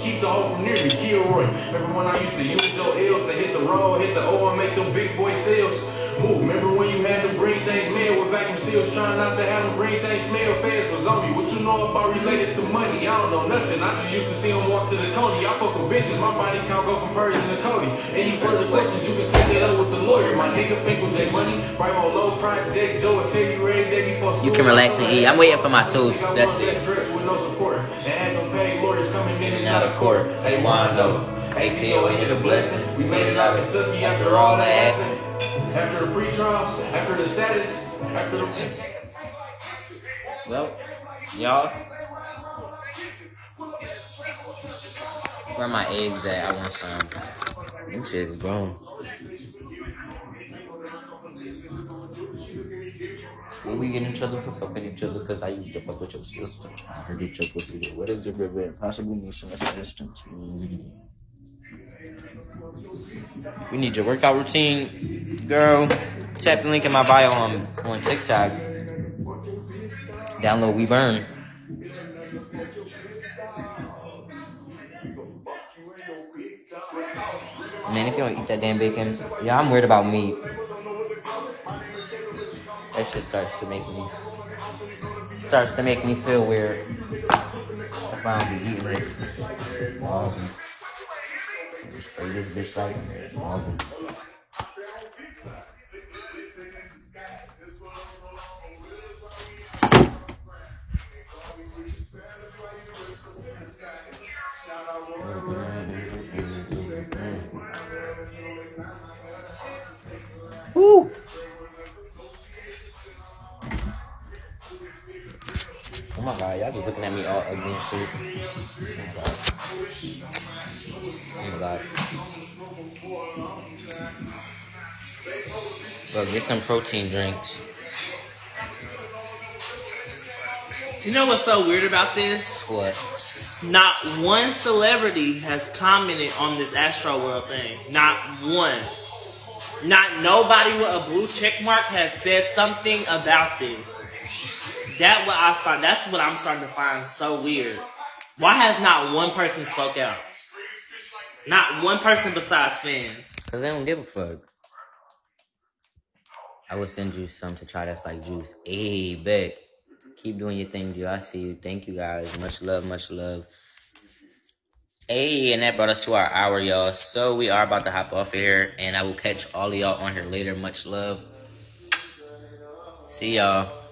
Keep the hoe from near me, Kilroy. Remember when I used to use those L's to hit the road, hit the O and make them big boy sales? Ooh, remember when you had to bring things mail with vacuum seals, trying not to have them bring things smell? Feds was on me. What you know about related to money? I don't know nothing. I just used to see them walk to the Coney. I fuck with bitches. My body count go from Persian to Cody. Any further questions, you can take that up with the lawyer. My nigga think with J Money. Right on low project, Joe and Terry Ray, day before school. You can relax and eat. I'm waiting for my toast. That's it. With no support. And had them paid lawyers coming in and out of court. Hey. Hey, Theo, ain't it a blessing? We made it out of Kentucky after all that happened. After the pre-trials, after the status, after the... Well, y'all. Where my eggs at? I want some. Them shit's grown. Well, we get each other for fucking each other because I used to fuck with your sister. I heard you choke with you. What is it, baby? Possibly need some assistance. Mm. We need your workout routine, girl. Tap the link in my bio on, on TikTok. Download WeBurn. Man, if you don't eat that damn bacon, yeah, I'm worried about meat. That shit starts to make me starts to make me feel weird. That's why I don't be eating it. Um, spray this bitch like Woo! Oh my god, y'all be looking at me all ugly and shit. Oh my god. Oh my god. Bro, get some protein drinks. You know what's so weird about this? What? Not one celebrity has commented on this Astroworld thing. Not one. Not nobody with a blue check mark has said something about this. That what I find. That's what I'm starting to find so weird. Why has not one person spoke out? Not one person besides fans. Cause they don't give a fuck. I will send you some to try that's like juice. Hey, Beck. Keep doing your thing, Joe. I see you. Thank you guys. Much love, much love. Hey, and that brought us to our hour, y'all. So we are about to hop off here, and I will catch all of y'all on here later. Much love. See y'all.